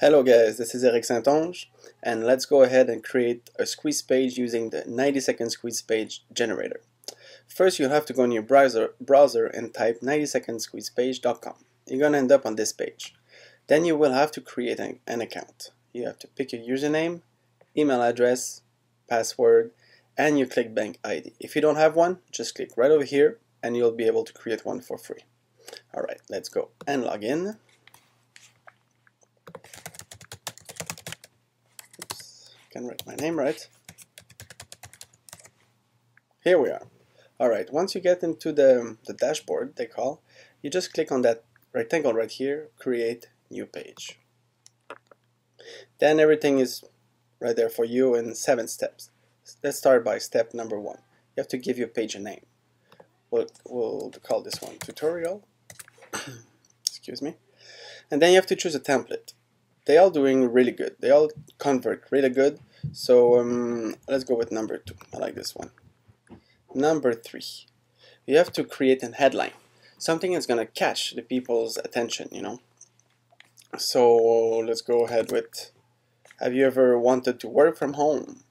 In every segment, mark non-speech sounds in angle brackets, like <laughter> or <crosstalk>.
Hello guys, this is Eric Saintonge and let's go ahead and create a squeeze page using the 90 second squeeze page generator. First you have to go in your browser, browser and type 90secondsqueezepage.com. You're going to end up on this page. Then you will have to create an, an account. You have to pick your username, email address, password, and your ClickBank ID. If you don't have one, just click right over here and you'll be able to create one for free. Alright, let's go and log in. Can write my name right. Here we are. Alright, once you get into the, the dashboard, they call, you just click on that rectangle right here, create new page. Then everything is right there for you in seven steps. Let's start by step number one. You have to give your page a name. We'll, we'll call this one tutorial. <coughs> Excuse me. And then you have to choose a template they all doing really good. They all convert really good. So um, let's go with number two. I like this one. Number three, you have to create a headline, something that's gonna catch the people's attention. You know. So let's go ahead with. Have you ever wanted to work from home?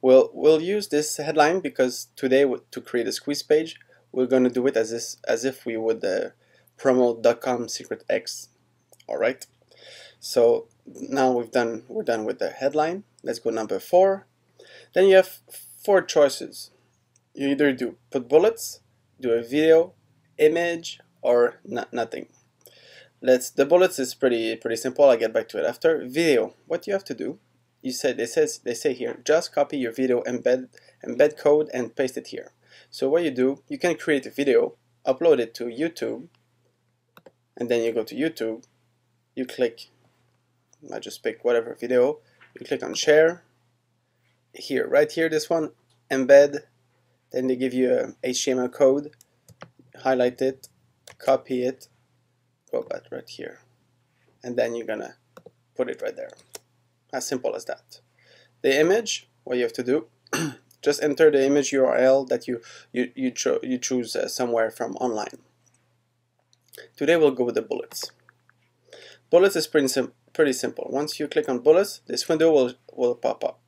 We'll we'll use this headline because today to create a squeeze page, we're gonna do it as this as if we would uh, promote .com secret X. All right. So now we've done we're done with the headline. Let's go number four. Then you have four choices. You either do put bullets, do a video, image, or nothing. Let's the bullets is pretty pretty simple. I'll get back to it after. Video. What you have to do, you said they says they say here, just copy your video, embed embed code and paste it here. So what you do, you can create a video, upload it to YouTube, and then you go to YouTube, you click I just pick whatever video. You click on share. Here right here this one embed. Then they give you a HTML code. Highlight it. Copy it. Go back right here. And then you're gonna put it right there. As simple as that. The image what you have to do <clears throat> just enter the image URL that you you you, cho you choose uh, somewhere from online. Today we'll go with the bullets. Bullets is pretty simple pretty simple. Once you click on bullets, this window will, will pop up.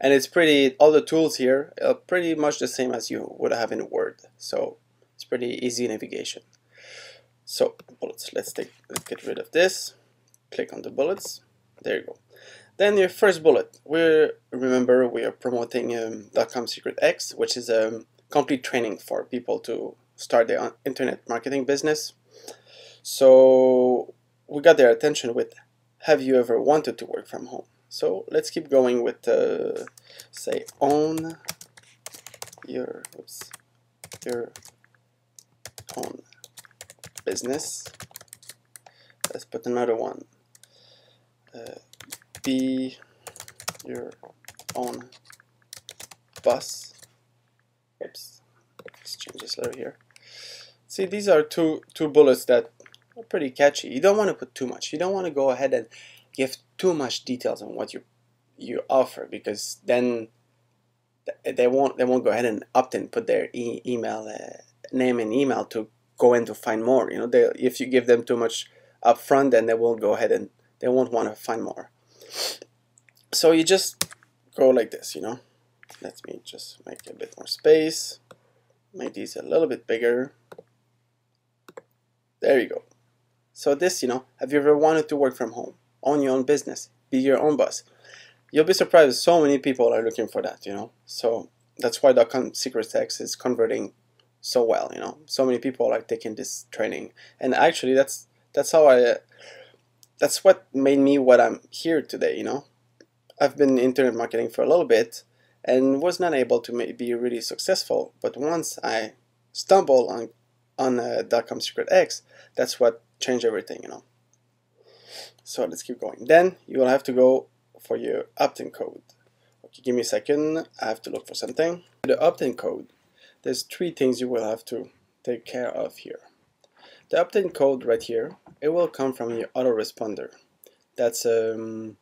And it's pretty, all the tools here are pretty much the same as you would have in Word. So it's pretty easy navigation. So bullets, let's take, let's get rid of this. Click on the bullets. There you go. Then your first bullet. We remember we are promoting um, .com Secret X, which is a complete training for people to start their internet marketing business. So we got their attention with have you ever wanted to work from home? So let's keep going with, uh, say, own your, oops, your own business. Let's put another one. Uh, be your own boss. Oops, let's change this letter here. See, these are two two bullets that pretty catchy. You don't want to put too much. You don't want to go ahead and give too much details on what you you offer because then they won't they won't go ahead and opt in put their e email uh, name and email to go in to find more. You know, they, if you give them too much upfront, then they won't go ahead and they won't want to find more. So you just go like this. You know, let me just make a bit more space. Make these a little bit bigger. There you go. So this, you know, have you ever wanted to work from home, own your own business, be your own boss? You'll be surprised so many people are looking for that, you know. So that's why .com Secret X is converting so well, you know. So many people are taking this training, and actually, that's that's how I. That's what made me what I'm here today, you know. I've been internet marketing for a little bit, and was not able to be really successful. But once I stumbled on on uh, .com Secret X, that's what changed everything, you know. So let's keep going. Then you will have to go for your opt-in code. Okay, give me a second. I have to look for something. The opt-in code, there's three things you will have to take care of here. The opt-in code right here, it will come from your autoresponder. That's um,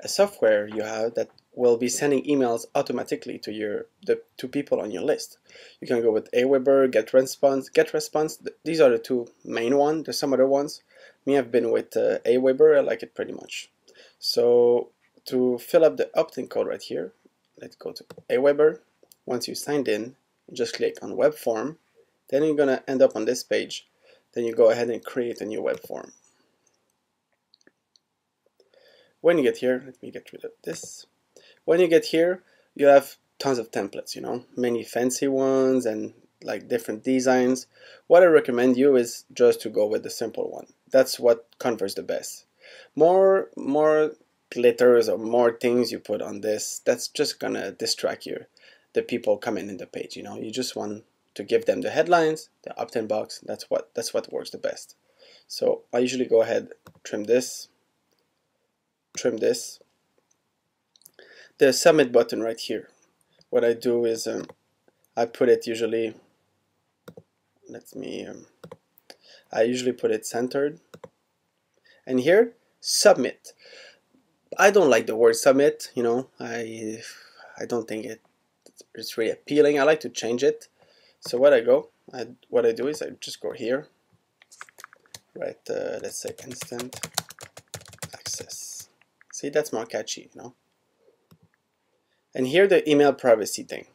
a software you have that will be sending emails automatically to your the to people on your list. You can go with Aweber, GetResponse. GetResponse. These are the two main ones. There's some other ones. Me, I've been with uh, Aweber. I like it pretty much. So to fill up the opt-in code right here, let's go to Aweber. Once you signed in, just click on web form. Then you're gonna end up on this page. Then you go ahead and create a new web form. When you get here, let me get rid of this. When you get here, you have tons of templates, you know, many fancy ones and like different designs. What I recommend you is just to go with the simple one. That's what converts the best. More, more glitters or more things you put on this, that's just gonna distract you, the people coming in the page. You know, you just want to give them the headlines, the opt-in box. That's what that's what works the best. So I usually go ahead, trim this, trim this. The submit button right here. What I do is um, I put it usually. Let me. Um, I usually put it centered. And here, submit. I don't like the word submit, you know, I I don't think it it's really appealing. I like to change it. So what I go, I, what I do is I just go here, write, uh, let's say instant access. See, that's more catchy, you know. And here the email privacy thing.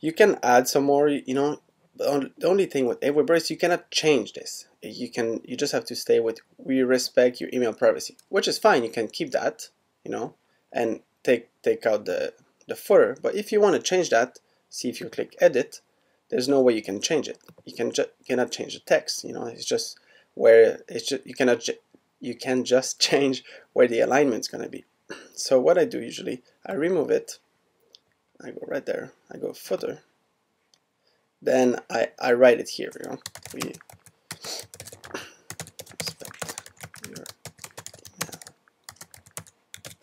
You can add some more, you know, the only thing with eh, Aweber is you cannot change this. Eh, you can you just have to stay with we respect your email privacy which is fine you can keep that you know and take take out the the footer. But if you want to change that see if you click edit there's no way you can change it. You can just cannot change the text you know it's just where it's just you cannot you can just <laughs> change where the alignment is going to be so what I do usually I remove it I go right there I go footer then I, I write it here you know we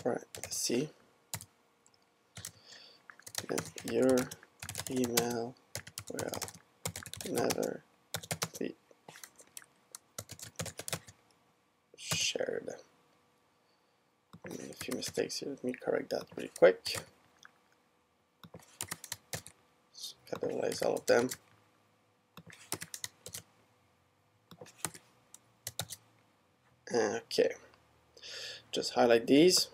Alright, let's see. Your email will never be shared. I made a few mistakes here. Let me correct that really quick. capitalize all of them. Okay, just highlight these.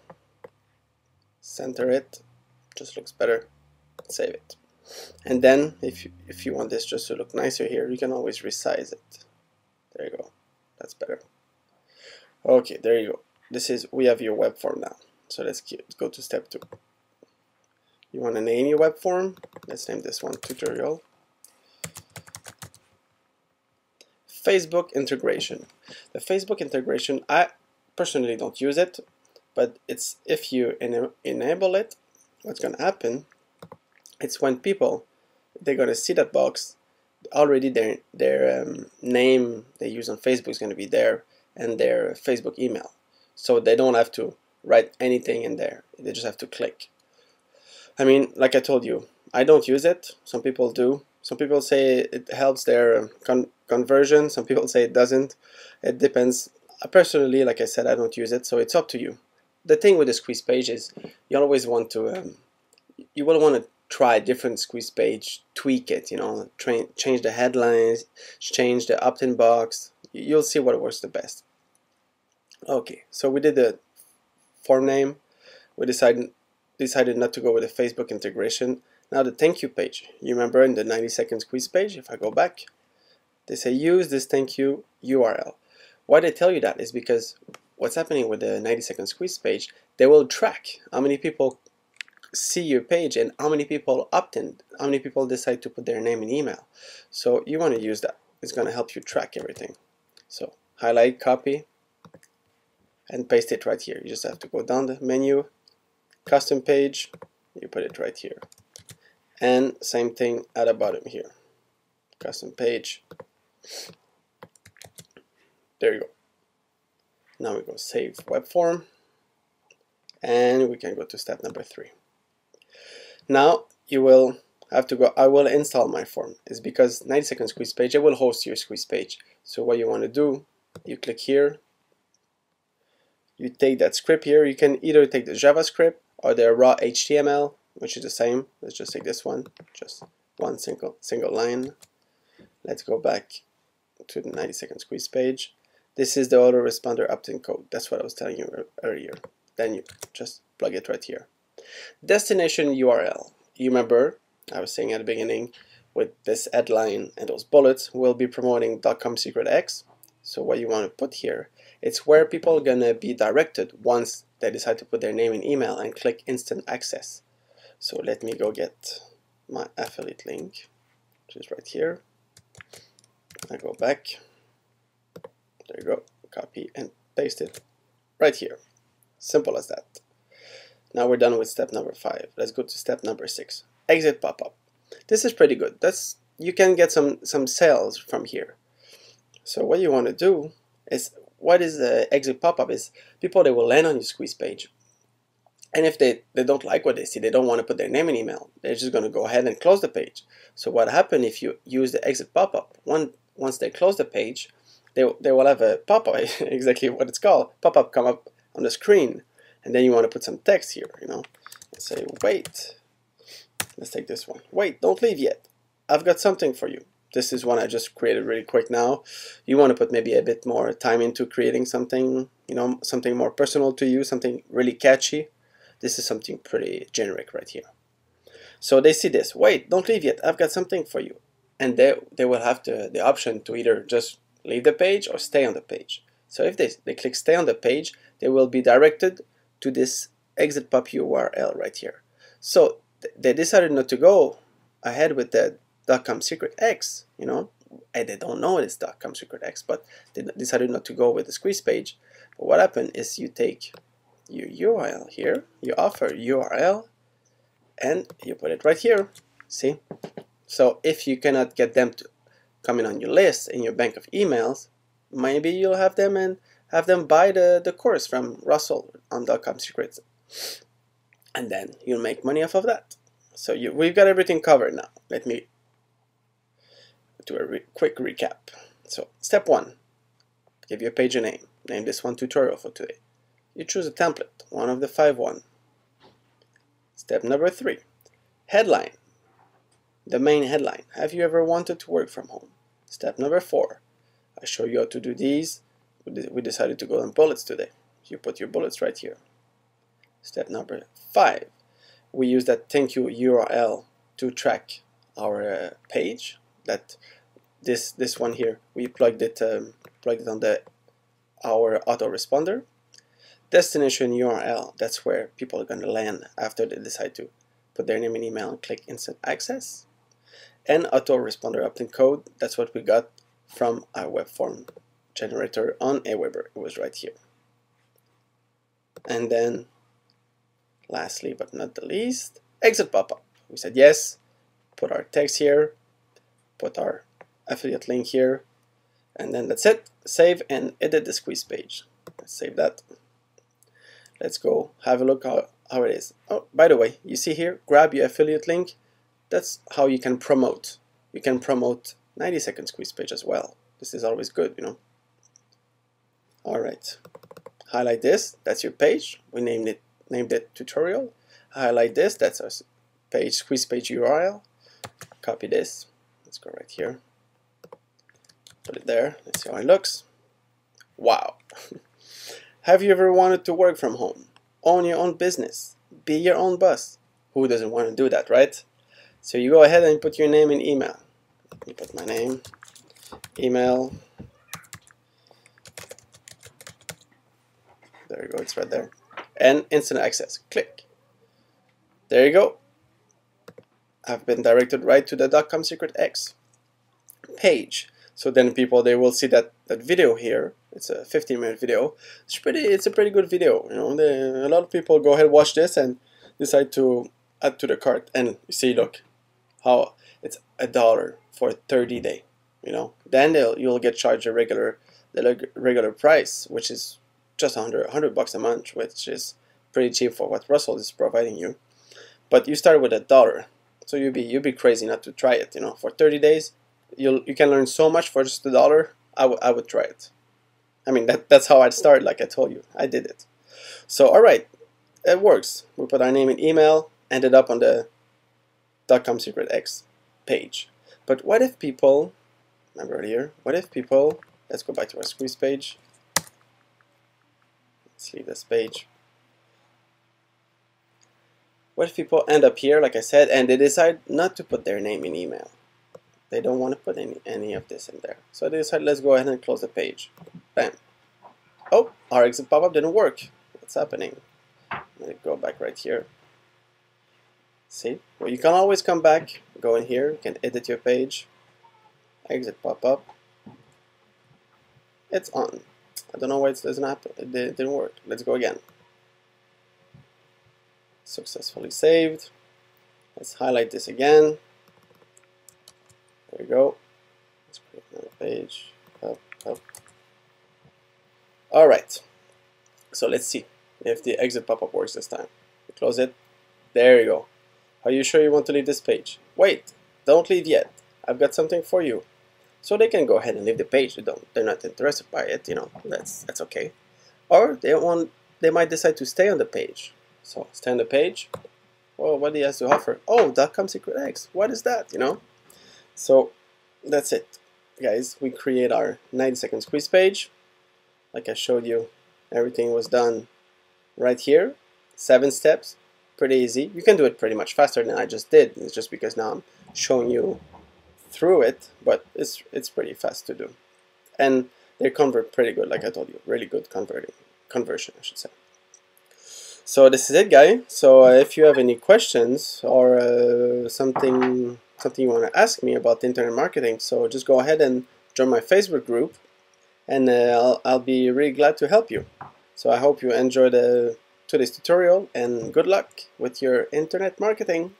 Center it. Just looks better. Save it. And then if you, if you want this just to look nicer here you can always resize it. There you go. That's better. Okay there you go this is we have your web form now. So let's, go to step two. You want to name your web form? Let's name this one tutorial. Facebook integration. The Facebook integration I personally don't use it but it's if you ena enable it what's going to happen it's when people they're going to see that box already their their um, name they use on Facebook is going to be there and their Facebook email so they don't have to write anything in there. They just have to click. I mean like I told you I don't use it. Some people do. Some people say it helps their con conversion. Some people say it doesn't. It depends. Personally like I said I don't use it so it's up to you. The thing with the squeeze page is you always want to um, you will want to try different squeeze page tweak it you know train, change the headlines change the opt-in box. You'll see what works the best okay so we did the form name we decided decided not to go with the Facebook integration now the thank you page you remember in the 90 second squeeze page if I go back they say use this thank you URL why they tell you that is because what's happening with the 90 second squeeze page, they will track how many people see your page and how many people opt in, how many people decide to put their name and email. So you want to use that. It's going to help you track everything. So highlight, copy, and paste it right here. You just have to go down the menu, custom page, you put it right here. And same thing at the bottom here. Custom page. There you go. Now we go save web form and we can go to step number three. Now you will have to go, I will install my form. It's because 90 second squeeze page, I will host your squeeze page. So what you want to do, you click here, you take that script here, you can either take the JavaScript or the raw HTML, which is the same. Let's just take this one, just one single single line. Let's go back to the 90 second squeeze page. this is the autoresponder opt-in code. That's what I was telling you earlier. Then you just plug it right here. Destination URL. You remember I was saying at the beginning with this headline and those bullets, we'll be promoting .com secret X. So what you want to put here, it's where people are gonna be directed once they decide to put their name and email and click instant access. So let me go get my affiliate link, which is right here. I go back. There you go. Copy and paste it right here. Simple as that. Now we're done with step number five. Let's go to step number six. Exit pop-up. This is pretty good. That's you can get some some sales from here. So what you want to do is what is the exit pop-up is people they will land on your squeeze page and if they, they don't like what they see, they don't want to put their name and email, they're just going to go ahead and close the page. So what happens if you use the exit pop-up? One, once they close the page, they, they will have a pop-up, <laughs> exactly what it's called, pop-up come up on the screen. And then you want to put some text here, you know, and say, wait, let's take this one. Wait, don't leave yet. I've got something for you. This is one I just created really quick now. You want to put maybe a bit more time into creating something, you know, something more personal to you, something really catchy this is something pretty generic right here. So they see this, wait, don't leave yet, I've got something for you. And they, they will have to, the option to either just leave the page or stay on the page. So if they, they click stay on the page, they will be directed to this exit pop URL right here. So they decided not to go ahead with the .com secret X, you know, and they don't know it's .com secret X, but they decided not to go with the squeeze page. But what happened is you take your URL here, you offer URL, and you put it right here. See? So if you cannot get them to come in on your list in your bank of emails, maybe you'll have them and have them buy the, the course from Russell on .com Secrets. And then you'll make money off of that. So you, we've got everything covered now. Let me do a re quick recap. So step one, give your page a name. Name this one tutorial for today you choose a template, one of the five one. Step number three, headline. The main headline. Have you ever wanted to work from home? Step number four, I show you how to do these. We decided to go on bullets today. You put your bullets right here. Step number five, we use that thank you URL to track our uh, page. That this this one here, we plugged it um, plugged it on the our autoresponder destination URL, that's where people are going to land after they decide to put their name and email and click instant access. And autoresponder opt-in code, that's what we got from our web form generator on Aweber. It was right here. And then, lastly but not the least, exit pop-up. We said yes, put our text here, put our affiliate link here, and then that's it. Save and edit the squeeze page. Let's save that. Let's go have a look how, how it is. Oh, by the way, you see here, grab your affiliate link. That's how you can promote. You can promote 90 second squeeze page as well. This is always good, you know. All right, highlight this. That's your page. We named it named it tutorial. Highlight this. That's our page squeeze page URL. Copy this. Let's go right here. Put it there. Let's see how it looks. Wow. <laughs> Have you ever wanted to work from home? Own your own business? Be your own boss? Who doesn't want to do that, right? So you go ahead and put your name and email. You put my name, email. There you go, it's right there. And instant access. Click. There you go. I've been directed right to the .com secret X page. So then people they will see that that video here. It's a 15 minute video. It's pretty. It's a pretty good video. You know, the, a lot of people go ahead watch this and decide to add to the cart. And you see, look, how it's a dollar for 30 day. You know, then they'll you'll get charged a regular the regular price, which is just 100 100 bucks a month, which is pretty cheap for what Russell is providing you. But you start with a dollar, so you'd be you'd be crazy not to try it. You know, for 30 days, you you can learn so much for just a dollar. I would I would try it. I mean that that's how I'd start. Like I told you, I did it. So all right, it works. We put our name and email. Ended up on the .com secret X page. But what if people, remember here, what if people let's go back to our squeeze page. Let's leave this page. What if people end up here, like I said, and they decide not to put their name in email? They don't want to put any, any of this in there. So they decide, let's go ahead and close the page. Bam. Oh, our exit pop-up didn't work. What's happening? Let me go back right here. See? Well, you can always come back, go in here, you can edit your page, exit pop-up. It's on. I don't know why it doesn't happen. It didn't work. Let's go again. Successfully saved. Let's highlight this again. There we go. Let's create another page. Up, up. All right. So let's see if the exit pop-up works this time. Close it. There you go. Are you sure you want to leave this page? Wait, don't leave yet. I've got something for you. So they can go ahead and leave the page. They don't. They're not interested by it. You know, that's that's okay. Or they want. They might decide to stay on the page. So on the page. Well, what do he has to offer? Oh, .com secret X. What is that? You know. So that's it, guys. We create our 90 second squeeze page. Like I showed you, everything was done right here. Seven steps. Pretty easy. You can do it pretty much faster than I just did. It's just because now I'm showing you through it, but it's it's pretty fast to do. And they convert pretty good, like I told you, really good converting conversion, I should say. So this is it, guy. So uh, if you have any questions or uh, something something you want to ask me about internet marketing, so just go ahead and join my Facebook group, and uh, I'll, I'll be really glad to help you. So I hope you enjoyed today's tutorial, and good luck with your internet marketing.